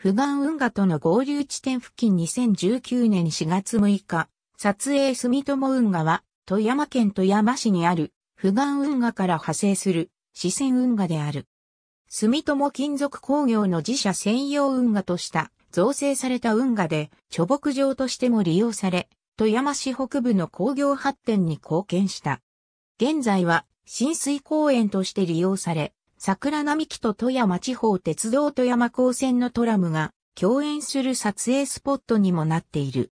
富岩運河との合流地点付近2019年4月6日、撮影住友運河は、富山県富山市にある、富岩運河から派生する、四川運河である。住友金属工業の自社専用運河とした造成された運河で貯木場としても利用され、富山市北部の工業発展に貢献した。現在は浸水公園として利用され、桜並木と富山地方鉄道富山高線のトラムが共演する撮影スポットにもなっている。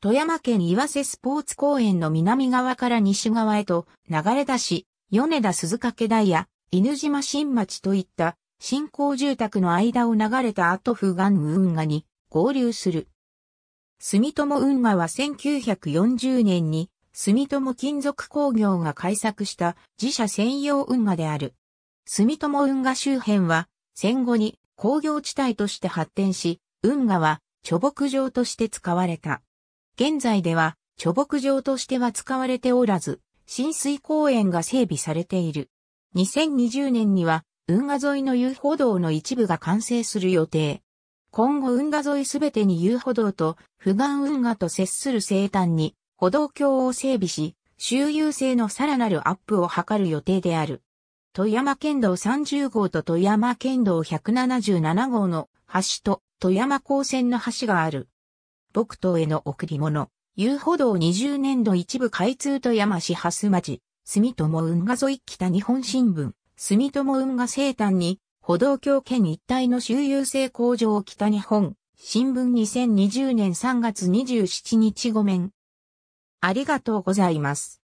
富山県岩瀬スポーツ公園の南側から西側へと流れ出し、米田鈴掛台や犬島新町といった新興住宅の間を流れた後富岩運河に合流する。住友運河は1940年に住友金属工業が開削した自社専用運河である。住友運河周辺は戦後に工業地帯として発展し、運河は貯木場として使われた。現在では貯木場としては使われておらず、浸水公園が整備されている。2020年には運河沿いの遊歩道の一部が完成する予定。今後運河沿いすべてに遊歩道と、不岸運河と接する西端に歩道橋を整備し、周遊性のさらなるアップを図る予定である。富山県道30号と富山県道177号の橋と富山高線の橋がある。木島への贈り物。遊歩道20年度一部開通富山市蓮町、住友運河沿い北日本新聞、住友運河西端に、歩道橋県一帯の周遊性工場北日本、新聞2020年3月27日ごめん。ありがとうございます。